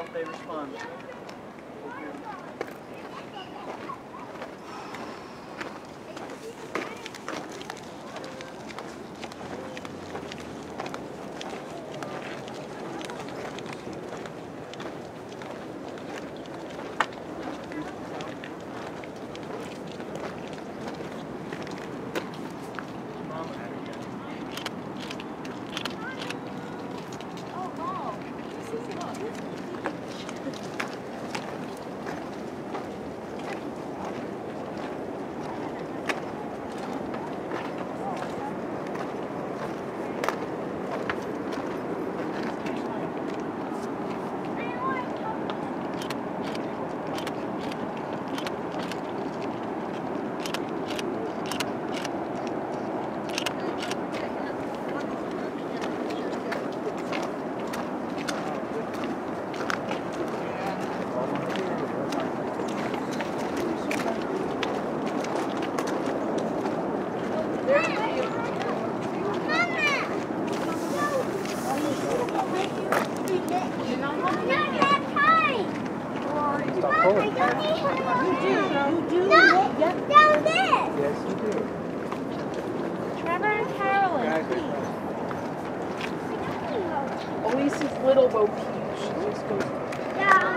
hope they respond. Elise's little Bo Peep. She always goes. Yeah.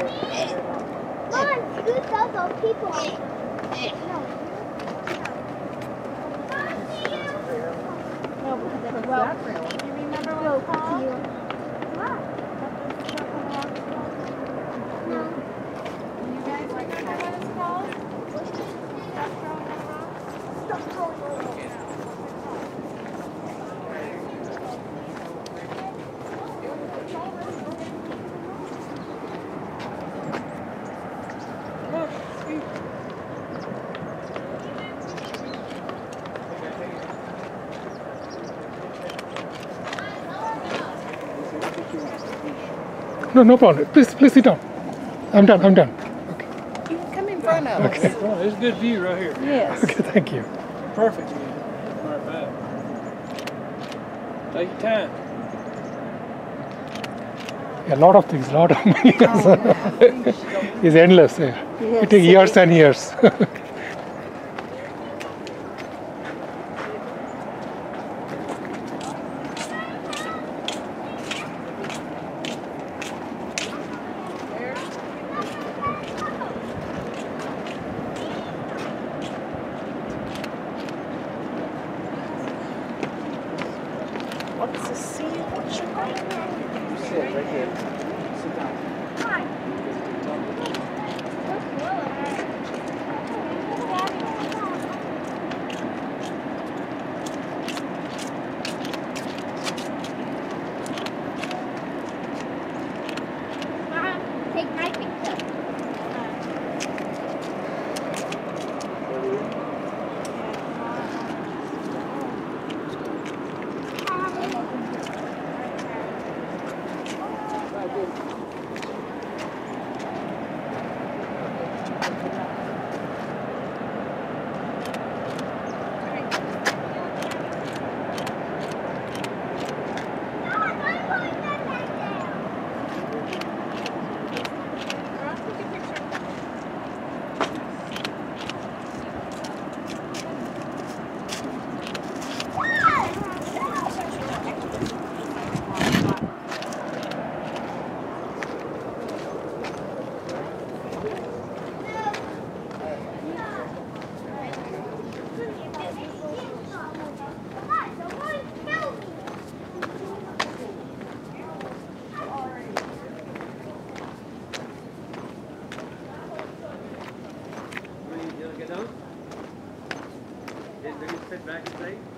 Mom, scoot up those people. Eh, eh. No. No, because well, do you remember what it's called? No. You guys remember what it's called? No, no problem. Please, please sit down. I'm done. I'm done. Okay. You can come in front of Okay. us. Oh, there's a good view right here. Yes. Okay, thank you. Perfect. Right back. Take your time. A lot of things, a lot of money. Oh, is endless. Yeah. It takes years and years. Then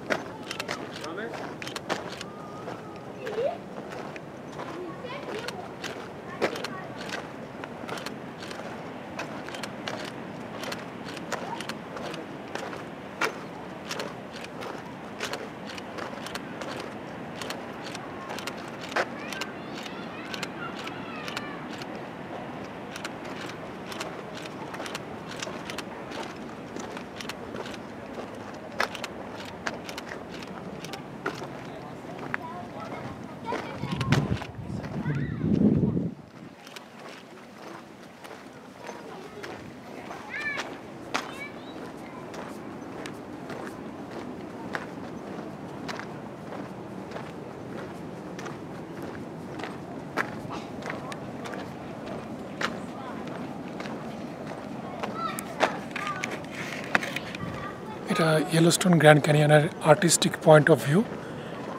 Yellowstone grand ক্যানিয়নের artistic point of view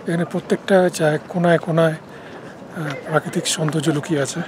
এখানে প্রত্যেকটা জায়গায় কোনায় কোনায় প্রাকৃতিক সৌন্দর্য লুকিয়ে আছে।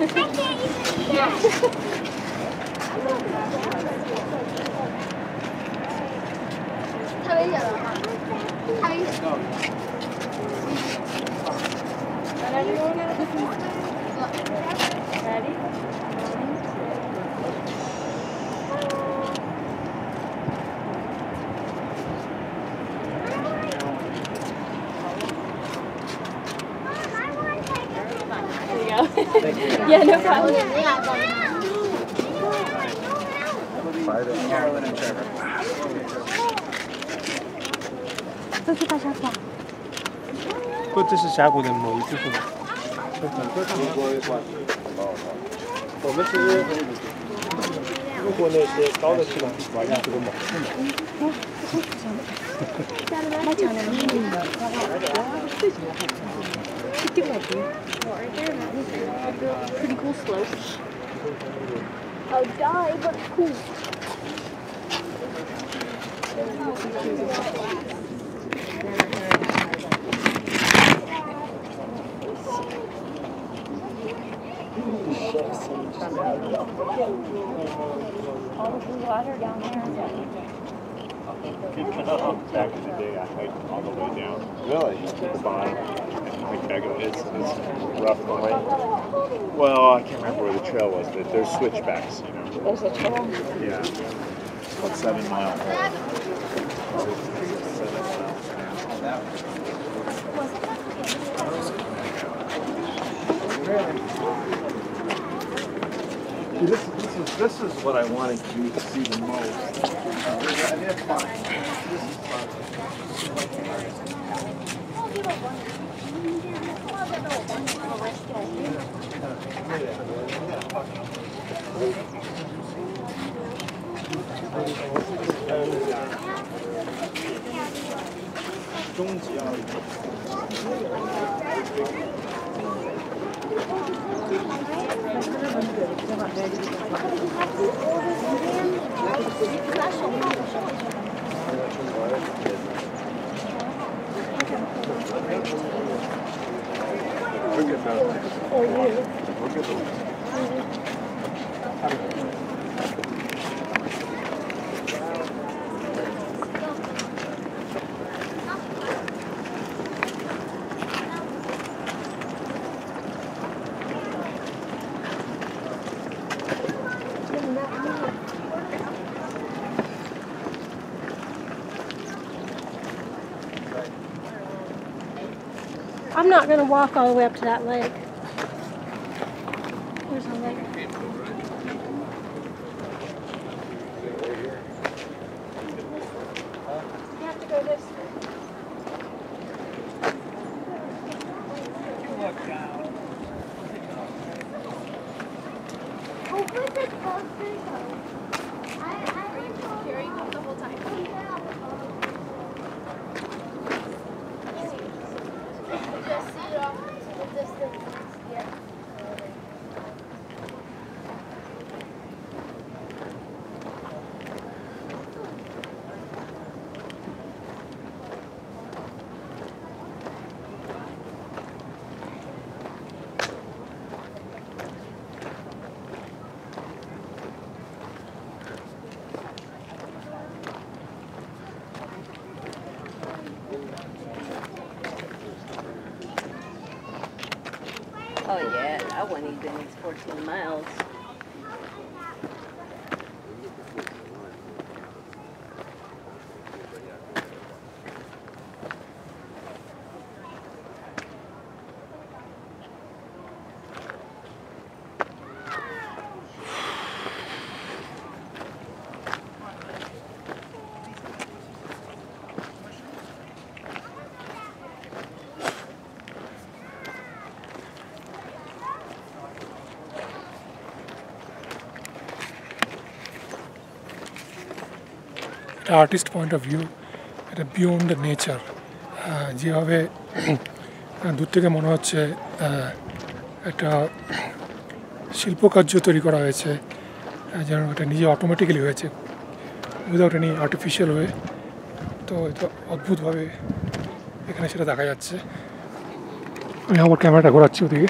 太危险了，太危险了。Yeah, no problem. 处我们是路过那些高的地方，玩一下这。Pretty cool slopes. Oh, die, but cool. Back in the day, I hiked all the way down. Really? To the bottom. And like back up. It's, it's rough going. Well, I can't remember where the trail was, but there's switchbacks, you know. There's a trail. Yeah. It's about seven mile. Seven miles. This, this is this is what I wanted you to see the most. And it's fine. This is oh, 终极奥义。 여기도. I'm not going to walk all the way up to that lake. There's a lake. You have to go this way. Oh, where's the poster go? I, I didn't know. Here you go the whole time. Just see it off to the distance. Yeah. Oh yeah, I wouldn't even. It's 14 miles. এটা artist point of view এটা beyond nature যেভাবে দূর থেকে মনে হচ্ছে একটা শিল্পকার্য তৈরি করা হয়েছে যেন এটা নিজে অটোমেটিক্যালি হয়েছে উইদাউট এনি আর্টিফিশিয়াল হয়ে তো এটা অদ্ভুতভাবে এখানে সেটা দেখা যাচ্ছে। আমি আমার ক্যামেরাটা ঘোরাচ্ছি ওদিকে।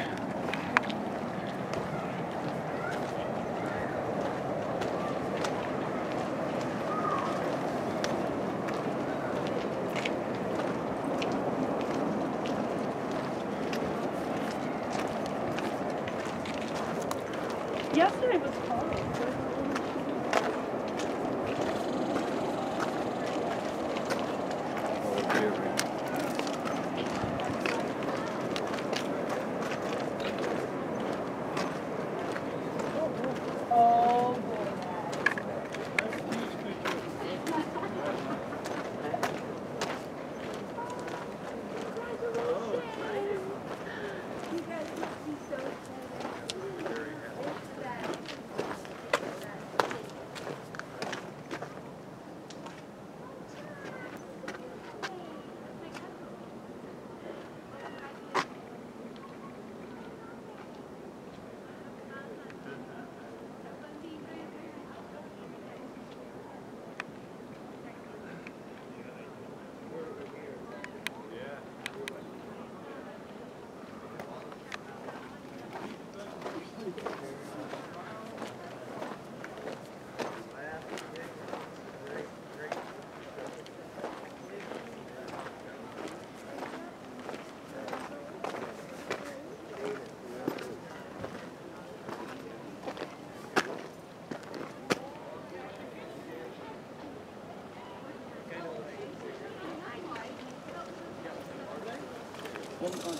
That's